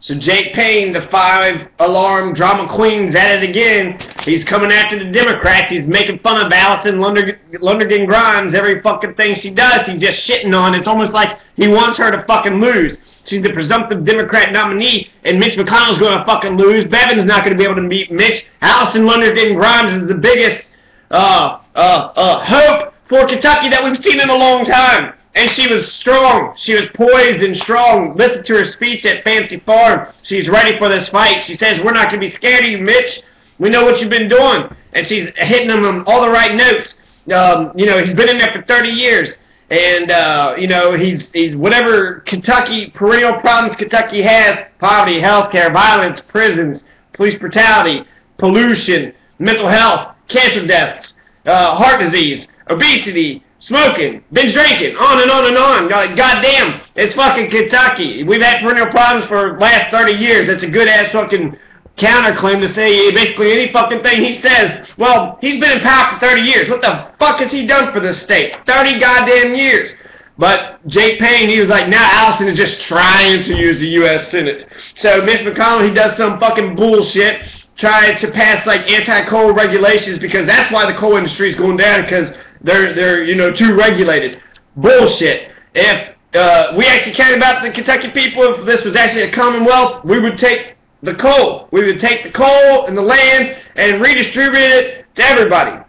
So Jake Payne, the five-alarm drama queen's at it again. He's coming after the Democrats. He's making fun of Alison Lundergan Grimes. Every fucking thing she does, he's just shitting on. It's almost like he wants her to fucking lose. She's the presumptive Democrat nominee, and Mitch McConnell's going to fucking lose. Bevin's not going to be able to beat Mitch. Alison Lundergan Grimes is the biggest uh, uh, uh, hope for Kentucky that we've seen in a long time. And she was strong. She was poised and strong. Listen to her speech at Fancy Farm. She's ready for this fight. She says, we're not going to be scared of you, Mitch. We know what you've been doing. And she's hitting him on all the right notes. Um, you know, he's been in there for 30 years. And, uh, you know, he's, he's whatever Kentucky, perennial problems Kentucky has, poverty, health care, violence, prisons, police brutality, pollution, mental health, cancer deaths, uh, heart disease, obesity, smoking, been drinking, on and on and on. God, goddamn, it's fucking Kentucky. We've had perennial problems for last 30 years. It's a good-ass fucking counterclaim to say basically any fucking thing he says. Well, he's been in power for 30 years. What the fuck has he done for this state? 30 goddamn years. But Jake Payne, he was like, now Alison is just trying to use the U.S. Senate. So Mitch McConnell, he does some fucking bullshit, trying to pass like anti-coal regulations because that's why the coal industry is going down because they're they're you know too regulated. Bullshit. If uh, we actually cared about the Kentucky people, if this was actually a commonwealth, we would take the coal. We would take the coal and the land and redistribute it to everybody.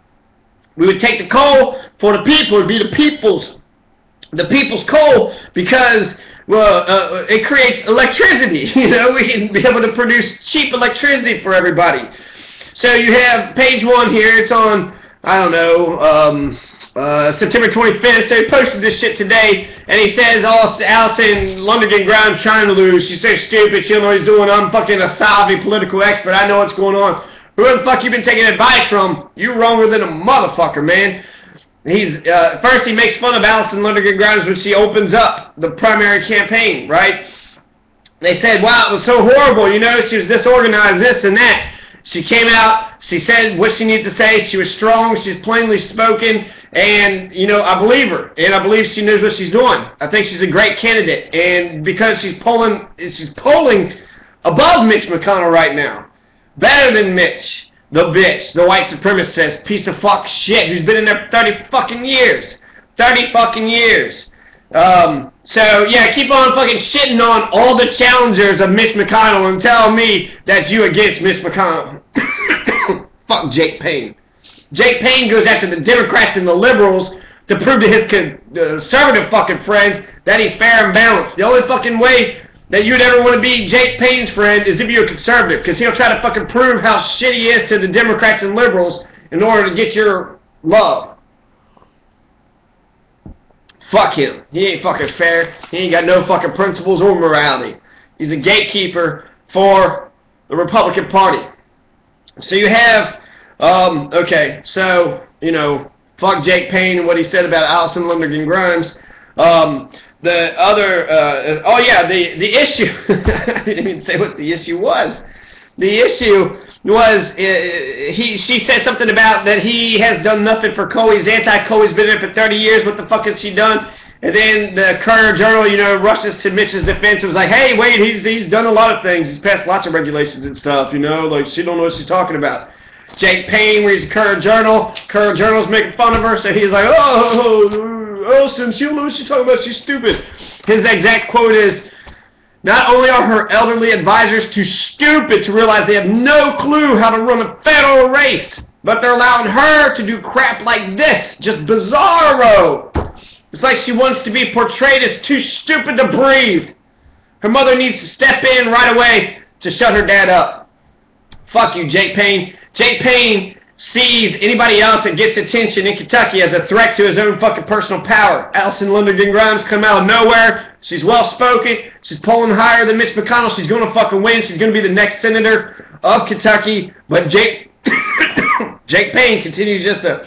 We would take the coal for the people. It would be the people's, the people's coal because well, uh, it creates electricity. You know, we can be able to produce cheap electricity for everybody. So you have page one here. It's on I don't know, um, uh, September 25th. So he posted this shit today, and he says, "Oh, Alison Lundergan Grimes trying to lose. She's so stupid. She don't know what he's doing. I'm fucking a savvy political expert. I know what's going on. Who the fuck you been taking advice from? You're wronger than a motherfucker, man." He's uh, first he makes fun of Alison Lundergan Grimes when she opens up the primary campaign, right? They said, "Wow, it was so horrible. You know, she was disorganized, this and that." She came out, she said what she needs to say, she was strong, she's plainly spoken, and, you know, I believe her, and I believe she knows what she's doing. I think she's a great candidate, and because she's polling, she's polling above Mitch McConnell right now, better than Mitch, the bitch, the white supremacist, piece of fuck shit, who's been in there for 30 fucking years. 30 fucking years. Um, so, yeah, keep on fucking shitting on all the challengers of Mitch McConnell and tell me that you against Mitch McConnell. Fuck Jake Payne. Jake Payne goes after the Democrats and the liberals to prove to his conservative fucking friends that he's fair and balanced. The only fucking way that you'd ever want to be Jake Payne's friend is if you're a conservative, because he'll try to fucking prove how shit he is to the Democrats and liberals in order to get your love. Fuck him. He ain't fucking fair. He ain't got no fucking principles or morality. He's a gatekeeper for the Republican Party. So you have, um, okay, so, you know, fuck Jake Payne and what he said about Alison Lundergan Grimes. Um, the other, uh, oh yeah, the, the issue, I didn't even say what the issue was. The issue was, uh, he, she said something about that he has done nothing for coal. He's anti-coal. He's been there for 30 years. What the fuck has she done? And then the Courier Journal, you know, rushes to Mitch's defense. It was like, hey, wait, he's he's done a lot of things. He's passed lots of regulations and stuff, you know, like she don't know what she's talking about. Jake Payne reads the Courier Journal. Courier Journal's making fun of her, so he's like, oh, oh, since she don't know what she's talking about, she's stupid. His exact quote is, not only are her elderly advisors too stupid to realize they have no clue how to run a federal race, but they're allowing her to do crap like this. Just bizarro. It's like she wants to be portrayed as too stupid to breathe. Her mother needs to step in right away to shut her dad up. Fuck you, Jake Payne. Jake Payne sees anybody else that gets attention in Kentucky as a threat to his own fucking personal power. Alison Lundergan Grimes come out of nowhere. She's well-spoken. She's polling higher than Mitch McConnell. She's going to fucking win. She's going to be the next senator of Kentucky. But Jake, Jake Payne continues just to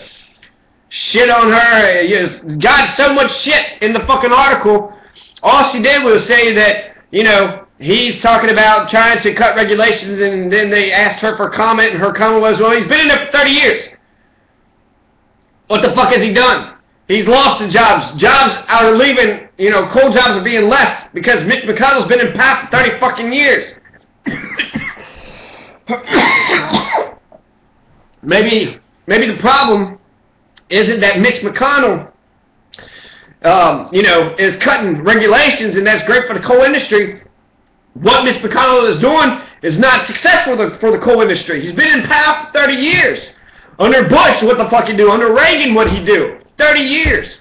shit on her. You got so much shit in the fucking article. All she did was say that, you know, he's talking about trying to cut regulations, and then they asked her for comment, and her comment was, well, he's been in there for 30 years. What the fuck has he done? He's lost the jobs. Jobs are leaving, you know, coal jobs are being left because Mitch McConnell's been in power for 30 fucking years. maybe, maybe the problem isn't that Mitch McConnell, um, you know, is cutting regulations and that's great for the coal industry. What Mitch McConnell is doing is not successful for the, for the coal industry. He's been in power for 30 years. Under Bush, what the fuck he do? Under Reagan, what he do? 30 years.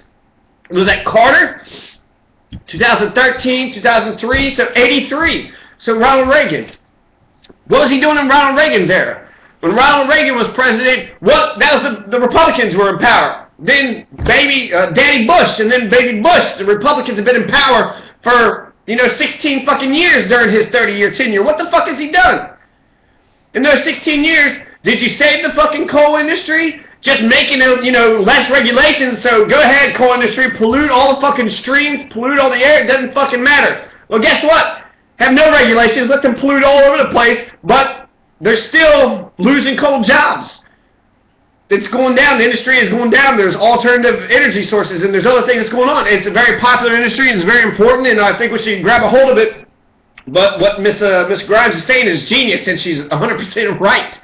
It Was that Carter? 2013, 2003, so 83. So Ronald Reagan. What was he doing in Ronald Reagan's era? When Ronald Reagan was president, what? That was the, the Republicans were in power. Then baby, uh, Daddy Bush, and then baby Bush. The Republicans have been in power for, you know, 16 fucking years during his 30-year tenure. What the fuck has he done? In those 16 years, did you save the fucking coal industry? Just making it, you know, less regulations, so go ahead, coal industry, pollute all the fucking streams, pollute all the air, it doesn't fucking matter. Well, guess what? Have no regulations, let them pollute all over the place, but they're still losing coal jobs. It's going down, the industry is going down, there's alternative energy sources, and there's other things that's going on. It's a very popular industry, it's very important, and I think we should grab a hold of it. But what Miss uh, Miss Grimes is saying is genius, and she's 100% right.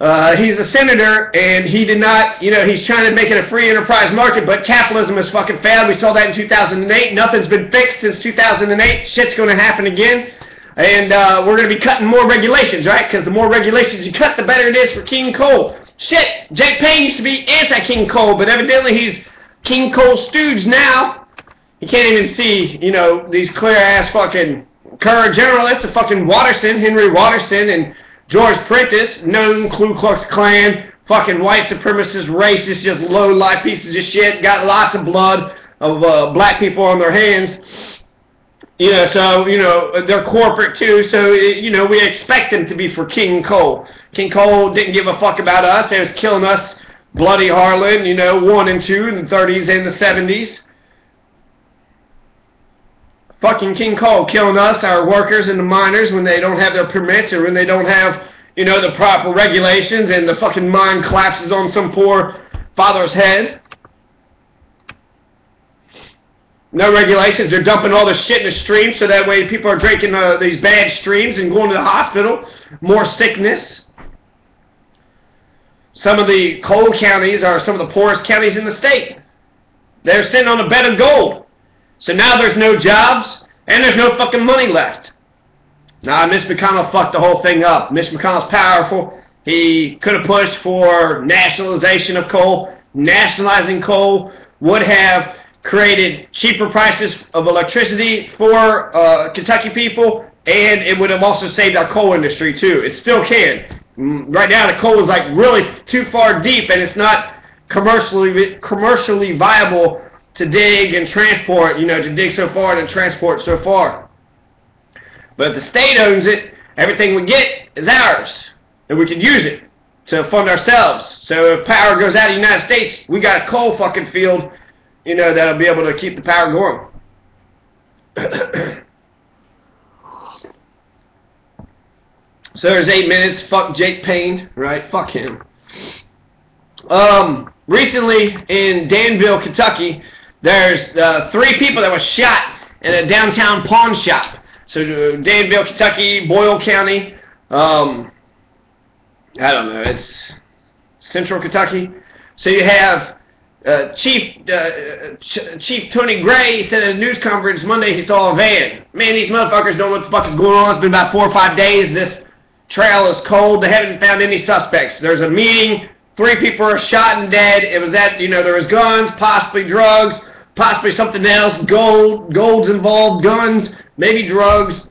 Uh, he's a senator, and he did not, you know, he's trying to make it a free enterprise market, but capitalism has fucking failed. We saw that in 2008. Nothing's been fixed since 2008. Shit's going to happen again. And uh, we're going to be cutting more regulations, right? Because the more regulations you cut, the better it is for King Coal. Shit, Jake Payne used to be anti-King Coal, but evidently he's King Coal stooge now. He can't even see, you know, these clear-ass fucking Courier Journalists, the fucking Watterson, Henry Watterson, and George Prentice, known Ku Klux Klan, fucking white supremacist, racist, just low-life pieces of shit, got lots of blood of uh, black people on their hands. You know, so, you know, they're corporate too, so, you know, we expect them to be for King Coal. King Coal didn't give a fuck about us. They was killing us, Bloody Harlan, you know, 1 and 2 in the 30s and the 70s fucking King Coal killing us, our workers and the miners when they don't have their permits or when they don't have, you know, the proper regulations and the fucking mine collapses on some poor father's head. No regulations. They're dumping all the shit in the stream so that way people are drinking uh, these bad streams and going to the hospital. More sickness. Some of the coal counties are some of the poorest counties in the state. They're sitting on a bed of gold. So now there's no jobs, and there's no fucking money left. Now, Mitch McConnell fucked the whole thing up. Mitch McConnell's powerful. He could have pushed for nationalization of coal. Nationalizing coal would have created cheaper prices of electricity for uh, Kentucky people, and it would have also saved our coal industry, too. It still can. Mm, right now, the coal is like really too far deep, and it's not commercially commercially viable to dig and transport, you know, to dig so far and transport so far. But if the state owns it, everything we get is ours, and we can use it to fund ourselves. So if power goes out of the United States, we got a coal fucking field, you know, that'll be able to keep the power going. so there's eight minutes. Fuck Jake Payne, right? Fuck him. Um, recently in Danville, Kentucky, there's uh, three people that were shot in a downtown pawn shop. So uh, Danville, Kentucky, Boyle County. Um, I don't know. It's central Kentucky. So you have uh, Chief uh, Ch Chief Tony Gray said at a news conference Monday he saw a van. Man, these motherfuckers don't know what the fuck is going on. It's been about four or five days. This trail is cold. They haven't found any suspects. There's a meeting. Three people are shot and dead. It was at, you know, there was guns, possibly drugs possibly something else, gold, gold's involved, guns, maybe drugs.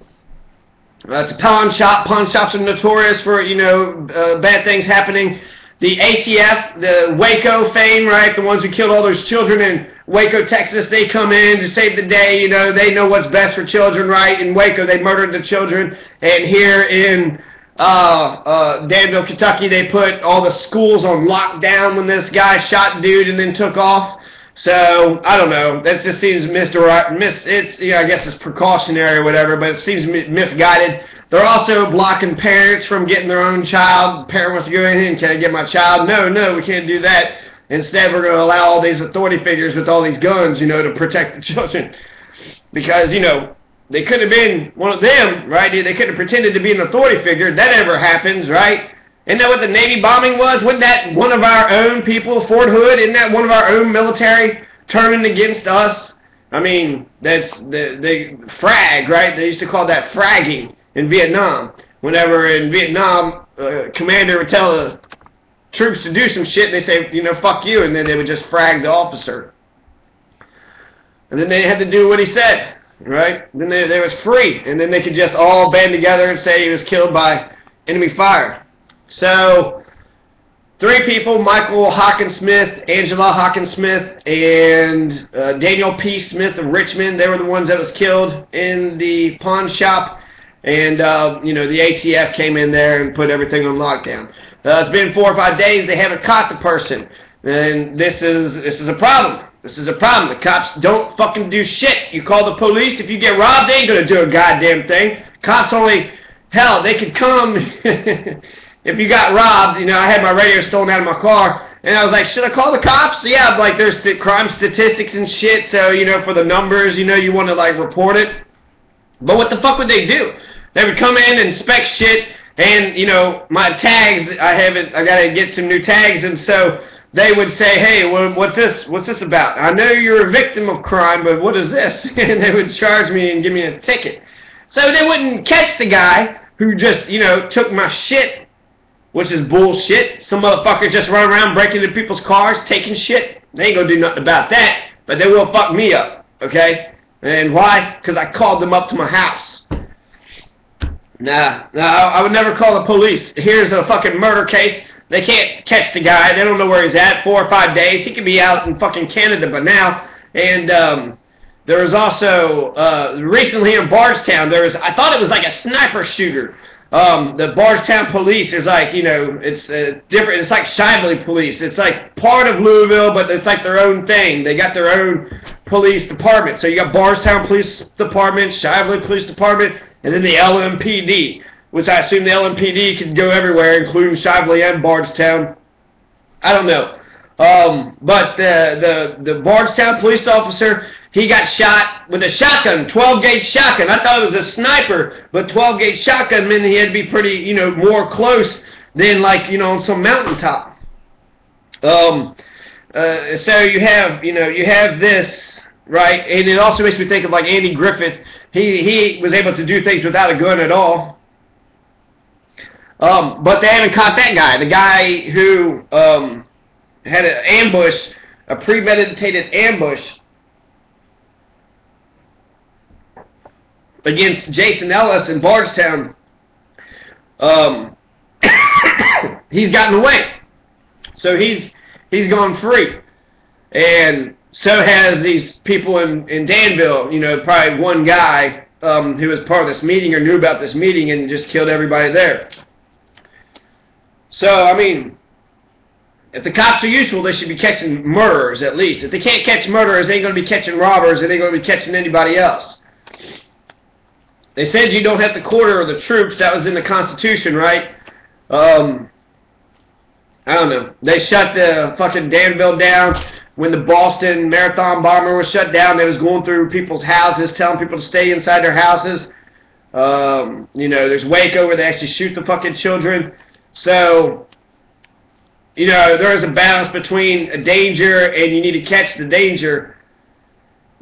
Uh, it's a pawn shop. Pawn shops are notorious for, you know, uh, bad things happening. The ATF, the Waco fame, right, the ones who killed all those children in Waco, Texas, they come in to save the day, you know, they know what's best for children, right? In Waco, they murdered the children. And here in uh, uh, Danville, Kentucky, they put all the schools on lockdown when this guy shot dude and then took off. So I don't know. That just seems misdirect. Mis. It's yeah. I guess it's precautionary or whatever, but it seems misguided. They're also blocking parents from getting their own child. Parent wants to go in and can I get my child? No, no, we can't do that. Instead, we're going to allow all these authority figures with all these guns, you know, to protect the children. Because, you know, they could have been one of them, right? They could have pretended to be an authority figure. That ever happens, right? Isn't that what the Navy bombing was? Wasn't that one of our own people, Fort Hood? Isn't that one of our own military turning against us? I mean, that's the the frag, right? They used to call that fragging in Vietnam. Whenever in Vietnam, uh, commander would tell the troops to do some shit, they say, you know, fuck you, and then they would just frag the officer. And then they had to do what he said, right? Then they, they was free, and then they could just all band together and say he was killed by enemy fire. So, three people, Michael Hockensmith, Angela Hockensmith, and uh, Daniel P. Smith of Richmond, they were the ones that was killed in the pawn shop. And, uh, you know, the ATF came in there and put everything on lockdown. Uh, it's been four or five days, they haven't caught the person. And this is, this is a problem. This is a problem. The cops don't fucking do shit. You call the police, if you get robbed, they ain't gonna do a goddamn thing. Cops only, hell, they could come if you got robbed, you know, I had my radio stolen out of my car, and I was like, should I call the cops? Yeah, like there's st crime statistics and shit, so, you know, for the numbers, you know, you want to, like, report it. But what the fuck would they do? They would come in and inspect shit, and, you know, my tags, I haven't, I gotta get some new tags, and so they would say, hey, well, what's this, what's this about? I know you're a victim of crime, but what is this? and they would charge me and give me a ticket. So they wouldn't catch the guy who just, you know, took my shit which is bullshit. Some motherfuckers just run around breaking into people's cars, taking shit. They ain't gonna do nothing about that, but they will fuck me up, okay? And why? Because I called them up to my house. Nah, nah, I would never call the police. Here's a fucking murder case. They can't catch the guy. They don't know where he's at. Four or five days. He could be out in fucking Canada by now. And um, there was also uh, recently in Bardstown. There was I thought it was like a sniper shooter um, the Bardstown police is like, you know, it's uh, different. It's like Shively police. It's like part of Louisville, but it's like their own thing. They got their own police department. So you got Bardstown Police Department, Shively Police Department, and then the LMPD, which I assume the LMPD can go everywhere, including Shively and Bardstown. I don't know. Um, but the, the, the Bardstown police officer he got shot with a shotgun, 12 gauge shotgun. I thought it was a sniper, but 12 gauge shotgun meant he had to be pretty, you know, more close than like, you know, on some mountaintop. Um, uh, so you have, you know, you have this, right? And it also makes me think of like Andy Griffith. He he was able to do things without a gun at all. Um, but they haven't caught that guy. The guy who um, had an ambush, a premeditated ambush against Jason Ellis in Bardstown, um, he's gotten away. So he's he's gone free. And so has these people in, in Danville, you know, probably one guy um, who was part of this meeting or knew about this meeting and just killed everybody there. So, I mean, if the cops are useful, they should be catching murderers at least. If they can't catch murderers, they ain't going to be catching robbers, and they ain't going to be catching anybody else. They said you don't have to quarter the troops. That was in the Constitution, right? Um, I don't know. They shut the fucking Danville down when the Boston Marathon bomber was shut down. They was going through people's houses, telling people to stay inside their houses. Um, you know, there's Waco where they actually shoot the fucking children. So, you know, there is a balance between a danger and you need to catch the danger.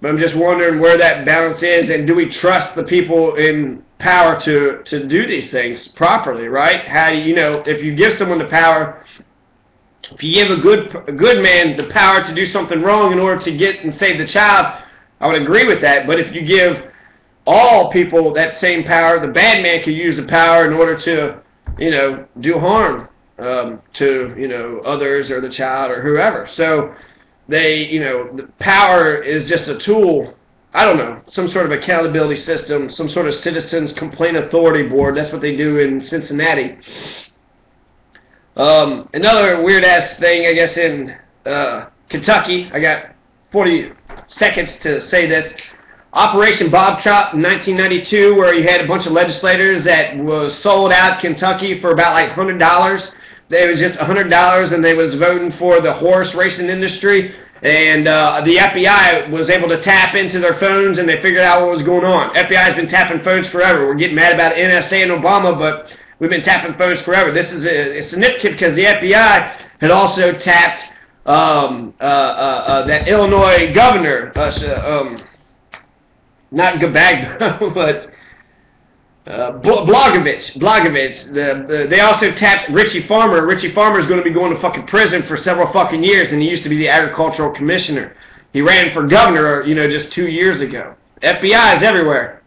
But I'm just wondering where that balance is, and do we trust the people in power to to do these things properly, right? How do you know if you give someone the power, if you give a good a good man the power to do something wrong in order to get and save the child, I would agree with that. But if you give all people that same power, the bad man can use the power in order to, you know, do harm um, to you know others or the child or whoever. So they, you know, the power is just a tool. I don't know, some sort of accountability system, some sort of citizens complaint authority board. That's what they do in Cincinnati. Um, another weird ass thing, I guess, in uh, Kentucky. I got 40 seconds to say this. Operation Boptrot in 1992, where you had a bunch of legislators that was sold out Kentucky for about like $100 It was just a hundred dollars, and they was voting for the horse racing industry. And uh, the FBI was able to tap into their phones, and they figured out what was going on. FBI has been tapping phones forever. We're getting mad about NSA and Obama, but we've been tapping phones forever. This is a, a significant because the FBI had also tapped um, uh, uh, uh, that Illinois governor, uh, um, not Gabagno, but uh, Blagojevich, Blagojevich. The, the, they also tapped Richie Farmer. Richie Farmer is going to be going to fucking prison for several fucking years, and he used to be the agricultural commissioner. He ran for governor, you know, just two years ago. FBI is everywhere.